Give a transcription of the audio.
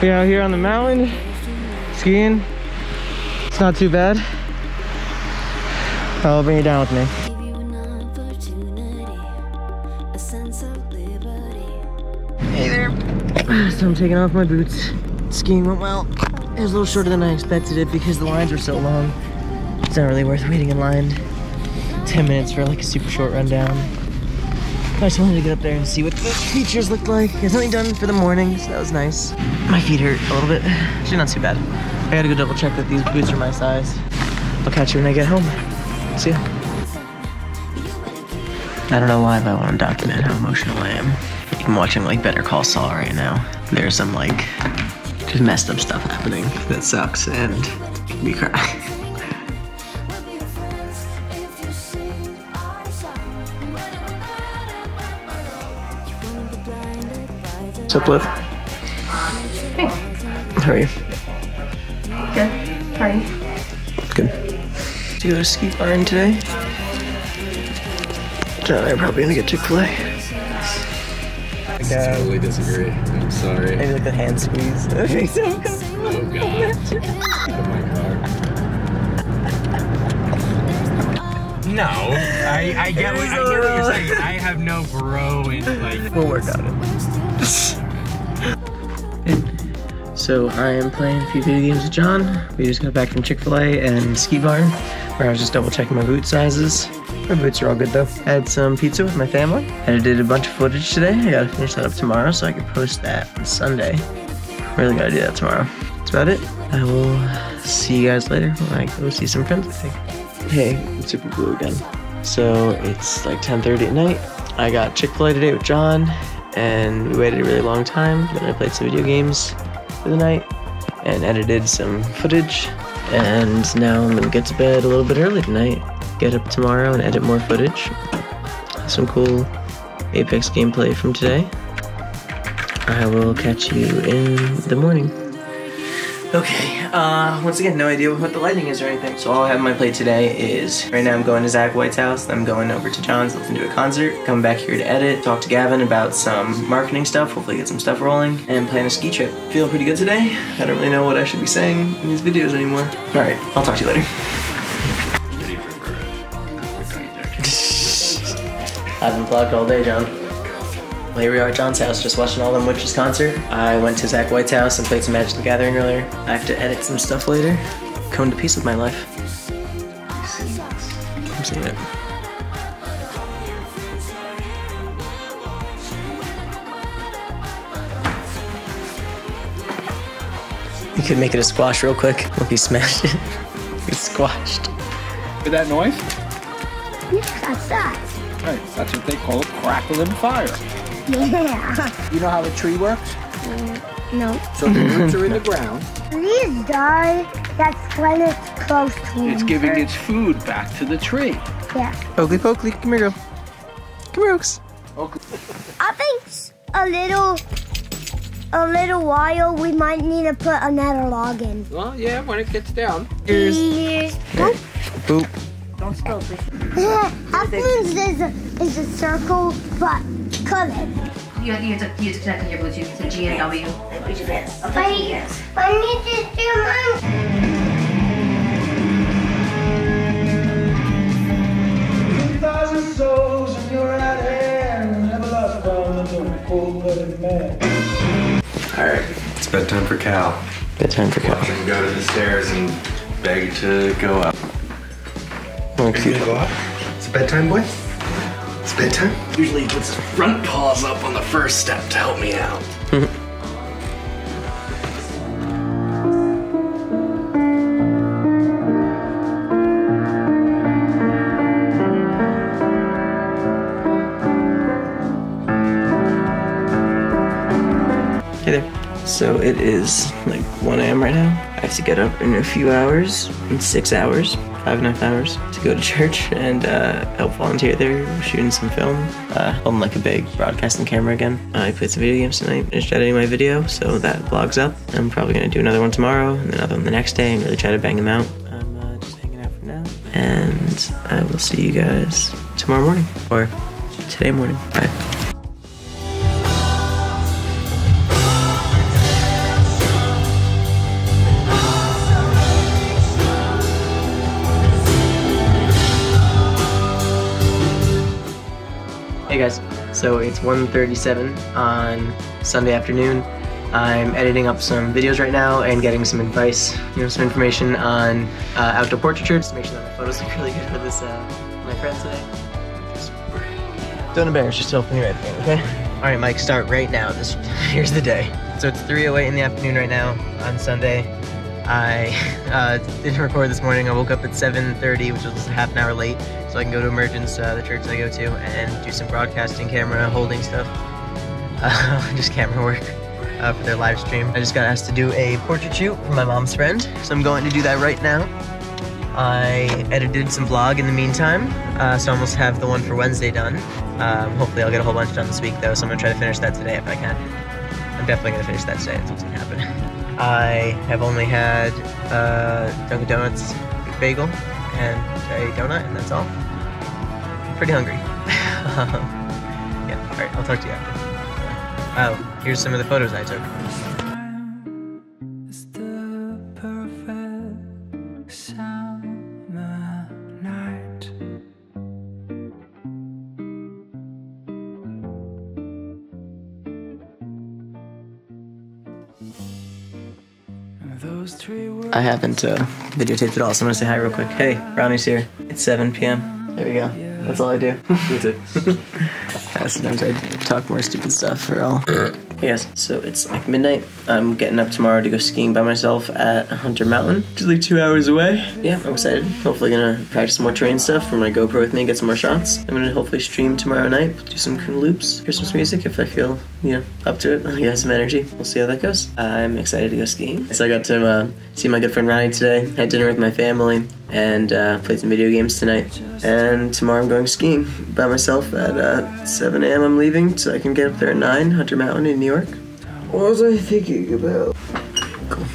We out here on the mountain, skiing. It's not too bad. I'll bring you down with me. Hey there. So I'm taking off my boots. Skiing went well. It was a little shorter than I expected it because the lines were so long. It's not really worth waiting in line. 10 minutes for like a super short rundown. I just wanted to get up there and see what the features looked like. It's only done for the morning, so that was nice. My feet hurt a little bit. Actually, not too bad. I gotta go double check that these boots are my size. I'll catch you when I get home. See ya. I don't know why, but I want to document how emotional I am. I'm watching like Better Call Saul right now. There's some like just messed up stuff happening that sucks and me cry. What's up, Liv? Hey, How are you? good. How are you? Good. Did you go to Ski Barn today? John and I are probably gonna get Chick-fil-A. Totally disagree. I'm sorry. Maybe like the hand squeeze. That makes it uncomfortable. Oh god. My god. No, I, I get what I get what you're saying. I have no bro in like. We'll work on it. So I am playing a few video games with John. We just got back from Chick-fil-A and Ski Barn, where I was just double checking my boot sizes. My boots are all good though. I Had some pizza with my family. I edited a bunch of footage today. I gotta finish that up tomorrow so I can post that on Sunday. Really gotta do that tomorrow. That's about it. I will see you guys later when I go see some friends, I think. Hey, it's Super Blue again. So it's like 10:30 at night. I got Chick-fil-A today with John, and we waited a really long time. Then I played some video games for the night and edited some footage. And now I'm gonna get to bed a little bit early tonight. Get up tomorrow and edit more footage. Some cool Apex gameplay from today. I will catch you in the morning. Okay, uh, once again, no idea what the lighting is or anything. So all I have on my plate today is, right now I'm going to Zach White's house, then I'm going over to John's, listen to a concert, come back here to edit, talk to Gavin about some marketing stuff, hopefully get some stuff rolling, and plan a ski trip. Feeling pretty good today. I don't really know what I should be saying in these videos anymore. Alright, I'll talk to you later. I've been vlogged all day, John. Well, here we are at John's house, just watching All Them Witches concert. I went to Zach White's house and played some Magic the Gathering earlier. I have to edit some stuff later. Come to peace with my life. I'm seeing it. You could make it a squash real quick. If you smashed it, it's squashed. Hear that noise? Yeah, that's that. Right, that's what they call a crackling fire. Yeah. You know how a tree works? Mm, no. So the roots are in the ground. Please die. That's when it's close to It's giving its food back to the tree. Yeah. Pokely Pokely, come here, girl. Come here, Oaks. I think a little, a little while we might need to put another log in. Well, yeah, when it gets down. Here's Here's. Oh. Boop. Boop. Happens is a, is a circle, but colored. You have, you have to, you have to connect on your Bluetooth to GNW. Wait, I need to do mine. thousand souls in your right hand. Never lost a cold-blooded man. Alright, It's bedtime for Cal. bedtime for Cal. Watch him go to the stairs and beg to go up. Oh, cute. go up? It's bedtime, boy? It's bedtime? Usually he puts his front paws up on the first step to help me out. Hey there. So it is like 1 a.m. right now. I have to get up in a few hours, in six hours, five and a half hours, to go to church and uh, help volunteer there, shooting some film. Uh, on like a big broadcasting camera again. I played some video games tonight, finished editing my video, so that vlog's up. I'm probably gonna do another one tomorrow, and another one the next day, and really try to bang them out. I'm uh, just hanging out for now, and I will see you guys tomorrow morning, or today morning. Bye. So it's 1.37 on Sunday afternoon. I'm editing up some videos right now and getting some advice, you know, some information on uh, outdoor portraitures to make sure that my photos look really good for this, uh, my friend today. Don't embarrass yourself when you're editing, okay? All right, Mike, start right now. This Here's the day. So it's 3.08 in the afternoon right now on Sunday. I uh, didn't record this morning. I woke up at 7.30, which was half an hour late, so I can go to Emergence, uh, the church I go to, and do some broadcasting camera holding stuff. Uh, just camera work uh, for their live stream. I just got asked to do a portrait shoot for my mom's friend, so I'm going to do that right now. I edited some vlog in the meantime, uh, so I almost have the one for Wednesday done. Um, hopefully I'll get a whole bunch done this week though, so I'm gonna try to finish that today if I can. I'm definitely gonna finish that today, that's what's gonna happen. I have only had uh, Dunkin' Donuts bagel and a donut, and that's all. I'm pretty hungry. yeah, alright, I'll talk to you after. Oh, here's some of the photos I took. I haven't uh, videotaped at all, so I'm gonna say hi real quick. Hey, Ronnie's here. It's 7 p.m. There we go. That's all I do. That's it. yeah, sometimes I talk more stupid stuff for all. yes, so it's like midnight. I'm getting up tomorrow to go skiing by myself at Hunter Mountain, which is like two hours away. Yeah, I'm excited. Hopefully, gonna practice some more terrain stuff for my GoPro with me, get some more shots. I'm gonna hopefully stream tomorrow night, do some cool loops, Christmas music if I feel, you know, up to it. I got some energy. We'll see how that goes. I'm excited to go skiing. So I got to uh, see my good friend Ronnie today, had dinner with my family, and uh, played some video games tonight. And tomorrow I'm going skiing by myself at uh, 7 a.m. I'm leaving, so I can get up there at 9, Hunter Mountain in New York. What was I thinking about? Cool.